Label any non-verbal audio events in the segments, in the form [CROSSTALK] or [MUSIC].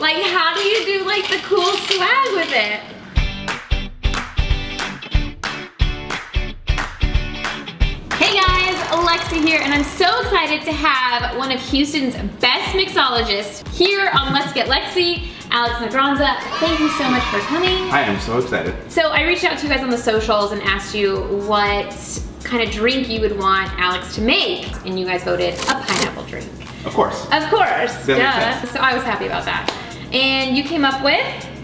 Like, how do you do like the cool swag with it? Hey guys, Alexa here, and I'm so excited to have one of Houston's best mixologists here on Let's Get Lexi, Alex Negroni. Thank you so much for coming. I am so excited. So I reached out to you guys on the socials and asked you what kind of drink you would want Alex to make, and you guys voted a pineapple drink. Of course. Of course, So I was happy about that. And you came up with,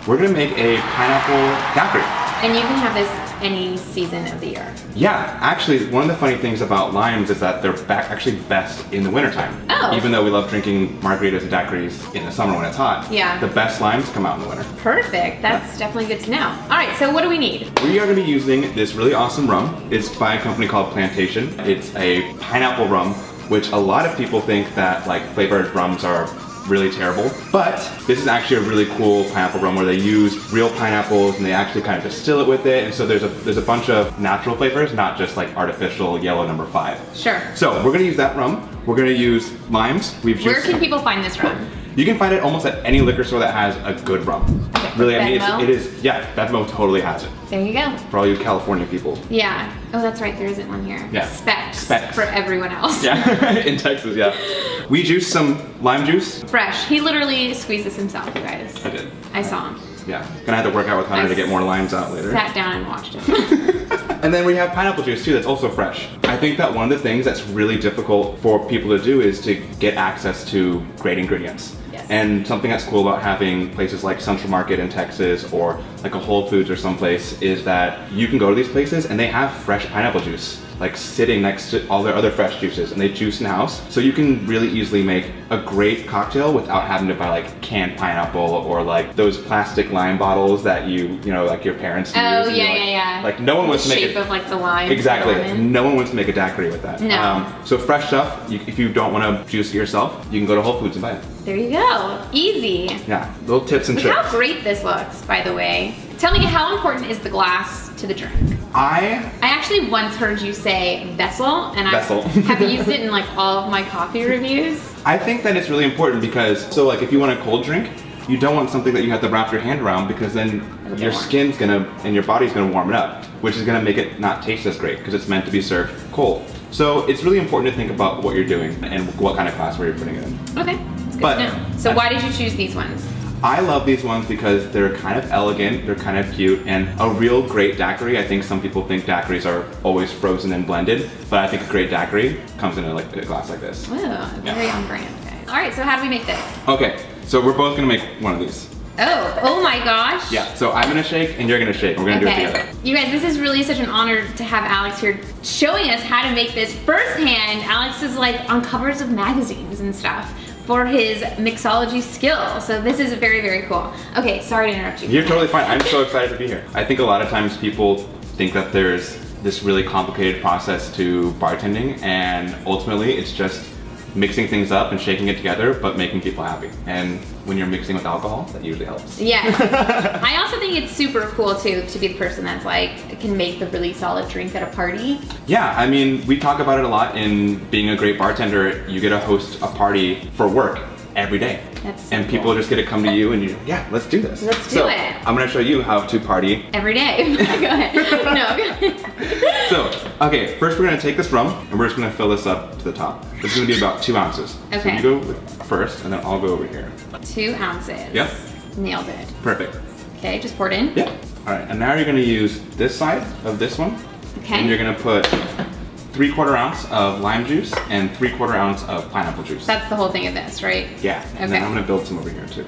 We're gonna make a pineapple daiquiri. and you can have this any season of the year. Yeah, actually, one of the funny things about limes is that they're back actually best in the wintertime. Oh. Even though we love drinking margaritas and daiquiris in the summer when it's hot. Yeah. The best limes come out in the winter. Perfect, that's definitely good to know. All right, so what do we need? We are gonna be using this really awesome rum. It's by a company called Plantation. It's a pineapple rum, which a lot of people think that like flavored rums are really terrible. But this is actually a really cool pineapple rum where they use real pineapples and they actually kind of distill it with it. And so there's a there's a bunch of natural flavors, not just like artificial yellow number five. Sure. So we're gonna use that rum. We're gonna use limes. We've Where can people find this rum? you can find it almost at any liquor store that has a good rum. Okay, Really, I mean, it's, it is, yeah, Bevmo totally has it. There you go. For all you California people. Yeah. Oh, that's right, there isn't one here. Yeah. Spec's. Spec's. For everyone else. Yeah, [LAUGHS] in Texas, yeah. [LAUGHS] We juiced some lime juice. Fresh. He literally squeezed this himself, you guys. I did. I saw him. Yeah. Gonna have to work out with Hunter I to get more limes out later. Sat down and watched it. [LAUGHS] And then we have pineapple juice too, that's also fresh. I think that one of the things that's really difficult for people to do is to get access to great ingredients. Yes. And something that's cool about having places like Central Market in Texas or like a Whole Foods or someplace is that you can go to these places and they have fresh pineapple juice like sitting next to all their other fresh juices and they juice in house. So you can really easily make a great cocktail without having to buy like canned pineapple or like those plastic lime bottles that you, you know, like your parents use. Oh, and yeah, like- yeah, yeah. Like no one wants to the make shape it. of like the lime. Exactly. No one wants to make a daiquiri with that. No. Um, so fresh stuff. You, if you don't want to juice it yourself, you can go to Whole Foods and buy it. There you go. Easy. Yeah. Little tips and Look tricks. how great this looks, by the way. Tell me how important is the glass to the drink? I I actually once heard you say vessel, and Vessel. I [LAUGHS] have used it in like [LAUGHS] all of my coffee reviews. I think that it's really important because so like if you want a cold drink, you don't want something that you have to wrap your hand around because then It'll your skin's gonna and your body's gonna warm it up, which is gonna make it not taste as great because it's meant to be served cold. So it's really important to think about what you're doing and what kind of glassware you're putting it in. Okay, that's good But- to know. So why did you choose these ones? I love these ones because they're kind of elegant, they're kind of cute, and a real great daiquiri. I think some people think daiquiris are always frozen and blended, but I think a great daiquiri comes in a, like, a glass like this. Ooh, very on brand. Okay. All right, so how do we make this? Okay, so we're both gonna make one of these. Oh, oh my gosh. Yeah, so I'm gonna shake and you're gonna shake. We're gonna do it together. You guys, this is really such an honor to have Alex here showing us how to make this firsthand. Alex is like on covers of magazines and stuff for his mixology skill. So this is very, very cool. Okay, sorry to interrupt you. You're totally fine. I'm so excited to be here. I think a lot of times people think that there's this really complicated process to bartending, and ultimately it's just mixing things up and shaking it together, but making people happy. And when you're mixing with alcohol, that usually helps. Yes. [LAUGHS] I also think it's super cool too to be the person that's like can make the really solid drink at a party. Yeah, I mean, we talk about it a lot in being a great bartender. You get to host a party for work every day. That's so and people cool. just get to come to you and you, yeah, let's do this. Let's do it. I'm gonna show you how to party. Every day. [LAUGHS] go ahead. No, go ahead. [LAUGHS] So, okay, first we're gonna take this rum and we're just gonna fill this up to the top. It's gonna be about two ounces. So Okay. you go first and then I'll go over here. Two ounces. Yep. Nailed it. Perfect. Okay, just pour it in. Yeah. All right, and now you're gonna use this side of this one. Okay. And you're gonna put three quarter ounce of lime juice and three quarter ounce of pineapple juice. That's the whole thing of this, right? yeah, and then I'm gonna build some over here too.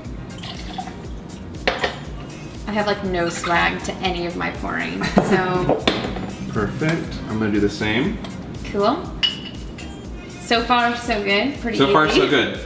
I have like no swag to any of my pouring. [LAUGHS] So Perfect. I'm gonna do the same. cool. So far, so good. Pretty So far, so good.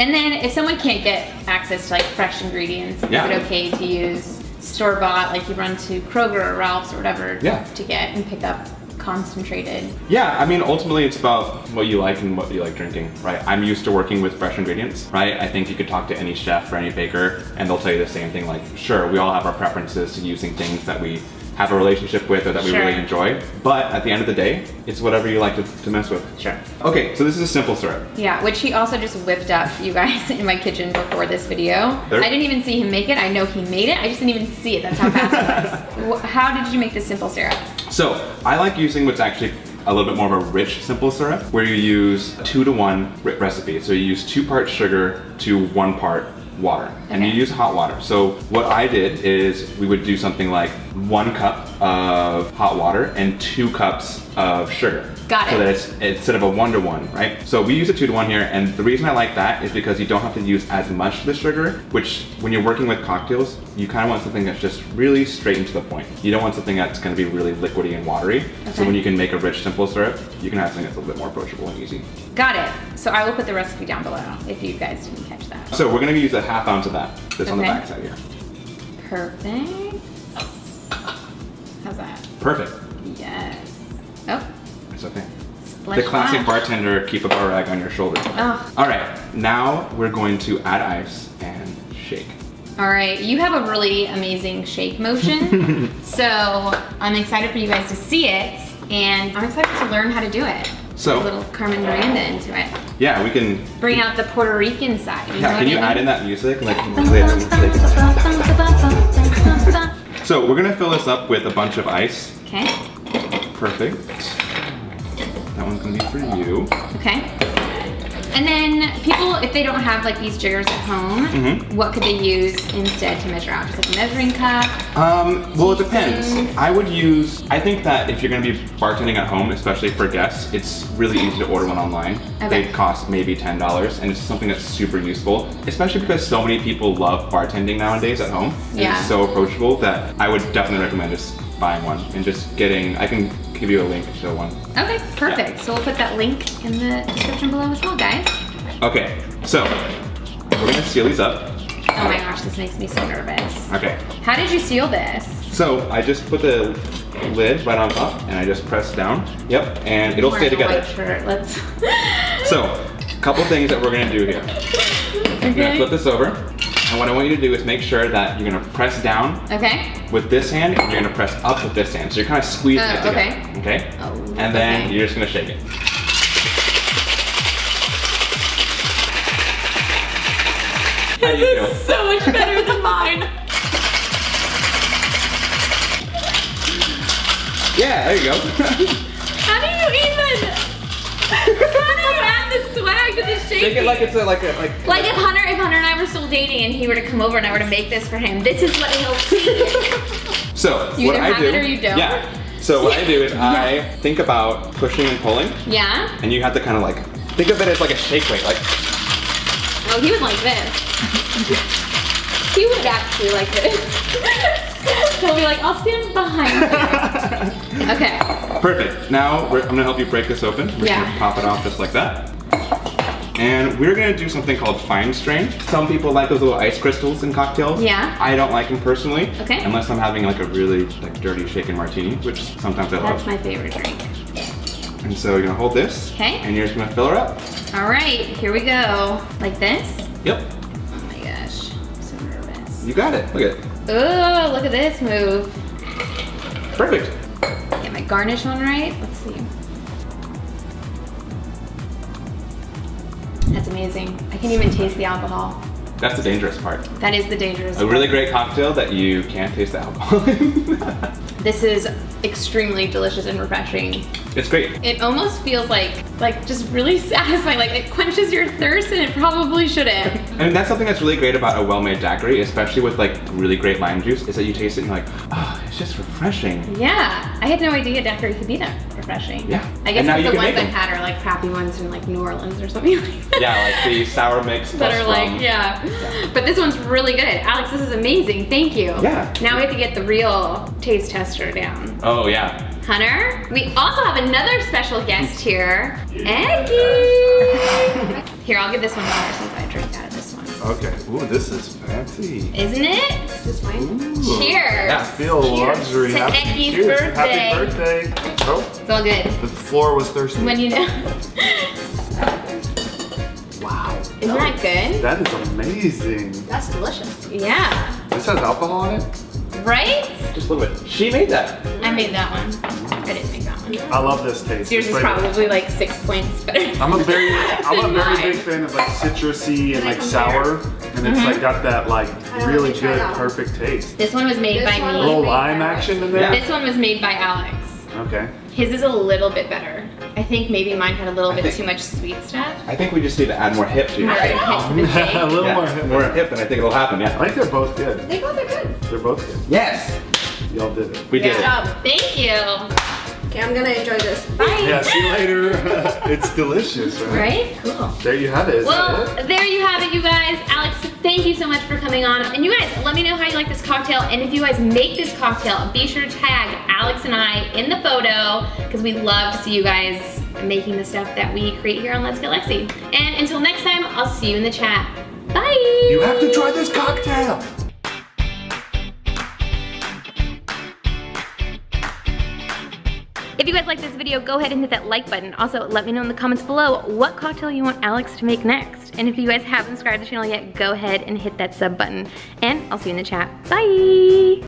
And then if someone can't get access to like fresh ingredients, Yeah. is it okay to use store bought, like you run to Kroger or Ralph's or whatever Yeah. to get and pick up concentrated? Yeah, I mean, ultimately it's about what you like and what you like drinking, right? I'm used to working with fresh ingredients, right? I think you could talk to any chef or any baker and they'll tell you the same thing, like, sure, we all have our preferences to using things that we have a relationship with or that we Sure. really enjoy. But at the end of the day, it's whatever you like to, to mess with. Sure. Okay, so this is a simple syrup. Yeah, which he also just whipped up, you guys, [LAUGHS] in my kitchen before this video. There- I didn't even see him make it. I know he made it. I just didn't even see it. That's how fast it was. [LAUGHS] How did you make this simple syrup? So I like using what's actually a little bit more of a rich simple syrup where you use two to one re- recipe. So you use two parts sugar to one part water and you use hot water. So what I did is we would do something like one cup of hot water and two cups of sugar. Got it. So that it's instead of a one to one, right? So we use a two to one here, and the reason I like that is because you don't have to use as much of the sugar, which when you're working with cocktails, you kind of want something that's just really straight and to the point. You don't want something that's going to be really liquidy and watery. Okay. So when you can make a rich, simple syrup, you can have something that's a little bit more approachable and easy. Got it. So I will put the recipe down below if you guys didn't catch that. So we're going to use a half ounce of that. That's on the Okay. back side here. Perfect. How's that? Perfect. Yes. Oh, It's okay. splish The classic one. bartender, keep a bar rag on your shoulder. Oh. All right, now we're going to add ice and shake. All right, you have a really amazing shake motion. [LAUGHS] so I'm excited for you guys to see it, and I'm excited to learn how to do it. So- a little Carmen Miranda into it. Yeah, we can Bring out the Puerto Rican side. You know Yeah, what can you I add in that music? Like, so we're gonna fill this up with a bunch of ice. Okay, Perfect. That one's gonna be for you. okay. And then people, if they don't have like these jiggers at home, Mhm. what could they use instead to measure out? Just like a measuring cup? Um, well, it depends. I would use. I think that if you're gonna be bartending at home, especially for guests, it's really easy to order one online. Okay. They cost maybe ten dollars, and it's something that's super useful. Especially because so many people love bartending nowadays at home. and Yeah. It's so approachable that I would definitely recommend just buying one and just getting. I can give you a link to one. Okay, perfect. So we'll put that link in the description below as well, guys. Okay, so we're gonna seal these up. Oh my gosh, this makes me so nervous. Okay, How did you seal this? so I just put the lid right on top and I just press down. Yep, and it'll stay together. white shirt. Let's. So, a couple things that we're gonna do here. I'm gonna [LAUGHS] okay. flip this over, and what I want you to do is make sure that you're gonna press down Okay. with this hand and you're gonna press up with this hand. So you're kind of squeezing Oh, it together. Okay. Oh, And then okay. you're just gonna shake it. How do you feel? so much better than mine. Yeah, there you go. [LAUGHS] How do you even? How do you add the swag to the shaking? Shake it like it's a like a like. Like if Hunter, if Hunter and I were still dating and he were to come over and I were to make this for him, this is what he'll helps. [LAUGHS] So You what either I have do? it or you don't. Yeah. So what I do is [LAUGHS] I think about pushing and pulling, yeah? and you have to kind of like think of it as like a shake weight, like. Oh, he would like this. [LAUGHS] he would actually like this. [LAUGHS] He'll be like, I'll stand behind you. [LAUGHS] okay. Perfect. Now we're, I'm gonna help you break this open. We're Yeah. gonna pop it off just like that. And we're gonna do something called fine strain. Some people like those little ice crystals in cocktails. Yeah. I don't like them personally. Okay. Unless I'm having like a really like dirty shaken martini, which sometimes I That's love. my favorite drink. And so you're gonna hold this. Okay. And you're just gonna fill her up. All right, here we go. Like this? Yep. You got it. Look at it. Oh, look at this move. Perfect. Get my garnish on right. Let's see. That's amazing. I can even taste the alcohol. That's the dangerous part. That is the dangerous. A really great cocktail that you can't taste the alcohol in. [LAUGHS] This is extremely delicious and refreshing. it's great. It almost feels like like just really [LAUGHS] satisfying. Like it quenches your thirst and it probably shouldn't. [LAUGHS] And that's something that's really great about a well-made daiquiri, especially with like really great lime juice, is that you taste it and you're like, oh, it's just refreshing. Yeah, I had no idea daiquiri could be that refreshing. Yeah. I guess the ones I've had are like crappy ones from like New Orleans or something [LAUGHS] like that. Yeah, like the sour mix that are like, rum. yeah. But this one's really good. Alex, this is amazing. Thank you. Yeah. Now we have to get the real taste tester down. Oh yeah. Hunter, we also have another special guest here, Eggy. [LAUGHS] here, I'll give this one to Hunter since I drank out of this one. Okay. Ooh, this is fancy. Isn't it? this mine? Ooh. Cheers. I feel Cheers luxury. to Happy, Ecky's cheers. birthday. Happy birthday. Oh, It's all good. the floor was thirsty. When you know. wow. Isn't that good? That is amazing. That's delicious. Yeah. This has alcohol in it? Right? Just a little bit. She made that. I made that one. I didn't make that one. I love this taste. Yours is probably like six points better. I'm a very, I'm a than very mine. big fan of like citrusy and like compare? sour, and it's Mm-hmm. like got that like really good, perfect taste. This one was made This by me. A little lime by action in Yeah. there. This one was made by Alex. Okay. His is a little bit better. I think maybe mine had a little I bit think- too much sweet stuff. I think we just need to add more hip to your More shake. hip to [LAUGHS] the shake. a little Yeah, more. hip. more hip, and I think it'll happen. yeah. I think they're both good. They both are good. They're both good. Yes, Y'all did it. we did Good it. job. Thank you. Okay, I'm gonna enjoy this. Bye. Yeah. See you later. [LAUGHS] it's delicious, right? Right? Cool. There you have it. Is Well, that it? there you have it, you guys. Alex, thank you so much for coming on. And you guys, let me know how you like this cocktail. And if you guys make this cocktail, be sure to tag Alex and I in the photo because we love to see you guys making the stuff that we create here on Let's Get Lexi. And until next time, I'll see you in the chat. Bye. You have to try this cocktail. If you guys like this video, go ahead and hit that like button. Also, let me know in the comments below what cocktail you want Alex to make next. And if you guys haven't subscribed to the channel yet, go ahead and hit that sub button. And I'll see you in the chat. Bye!